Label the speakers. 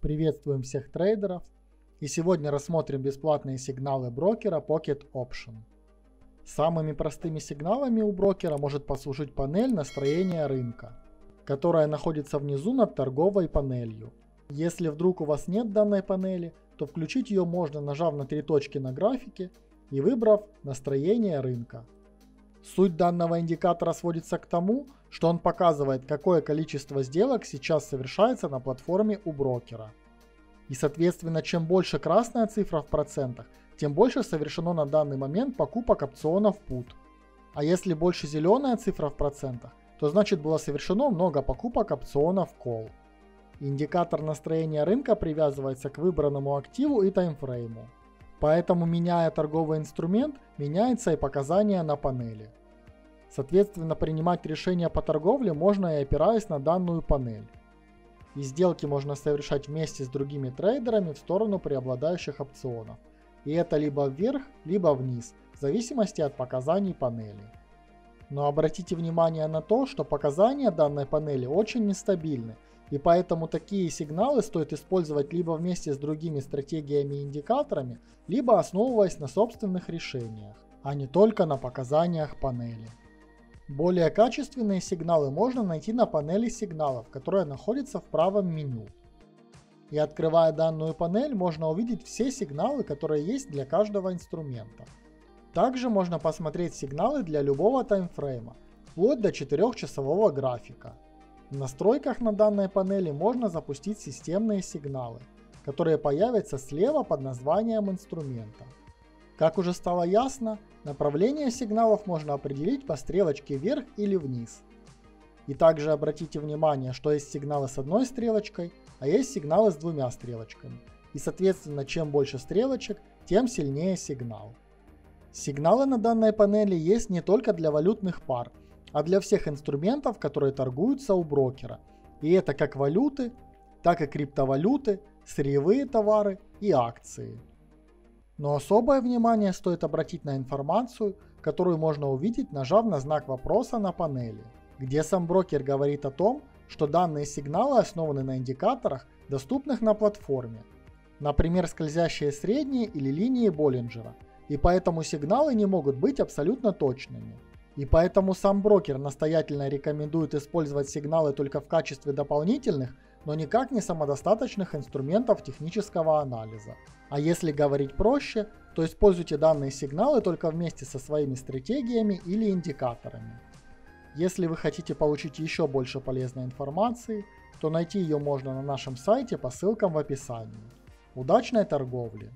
Speaker 1: Приветствуем всех трейдеров и сегодня рассмотрим бесплатные сигналы брокера Pocket Option. Самыми простыми сигналами у брокера может послужить панель настроения рынка, которая находится внизу над торговой панелью. Если вдруг у вас нет данной панели, то включить ее можно нажав на три точки на графике и выбрав настроение рынка. Суть данного индикатора сводится к тому, что он показывает, какое количество сделок сейчас совершается на платформе у брокера. И соответственно, чем больше красная цифра в процентах, тем больше совершено на данный момент покупок опционов PUT. А если больше зеленая цифра в процентах, то значит было совершено много покупок опционов Call. Индикатор настроения рынка привязывается к выбранному активу и таймфрейму. Поэтому меняя торговый инструмент, меняется и показания на панели. Соответственно, принимать решения по торговле можно и опираясь на данную панель. И сделки можно совершать вместе с другими трейдерами в сторону преобладающих опционов. И это либо вверх, либо вниз, в зависимости от показаний панели. Но обратите внимание на то, что показания данной панели очень нестабильны, и поэтому такие сигналы стоит использовать либо вместе с другими стратегиями и индикаторами, либо основываясь на собственных решениях, а не только на показаниях панели. Более качественные сигналы можно найти на панели сигналов, которая находится в правом меню. И открывая данную панель, можно увидеть все сигналы, которые есть для каждого инструмента. Также можно посмотреть сигналы для любого таймфрейма, вплоть до 4-часового графика. В настройках на данной панели можно запустить системные сигналы, которые появятся слева под названием инструмента. Как уже стало ясно, направление сигналов можно определить по стрелочке вверх или вниз. И также обратите внимание, что есть сигналы с одной стрелочкой, а есть сигналы с двумя стрелочками. И соответственно, чем больше стрелочек, тем сильнее сигнал. Сигналы на данной панели есть не только для валютных пар, а для всех инструментов, которые торгуются у брокера. И это как валюты, так и криптовалюты, сырьевые товары и акции. Но особое внимание стоит обратить на информацию, которую можно увидеть, нажав на знак вопроса на панели, где сам брокер говорит о том, что данные сигналы основаны на индикаторах, доступных на платформе, например, скользящие средние или линии Боллинджера, и поэтому сигналы не могут быть абсолютно точными. И поэтому сам брокер настоятельно рекомендует использовать сигналы только в качестве дополнительных, но никак не самодостаточных инструментов технического анализа. А если говорить проще, то используйте данные сигналы только вместе со своими стратегиями или индикаторами. Если вы хотите получить еще больше полезной информации, то найти ее можно на нашем сайте по ссылкам в описании. Удачной торговли!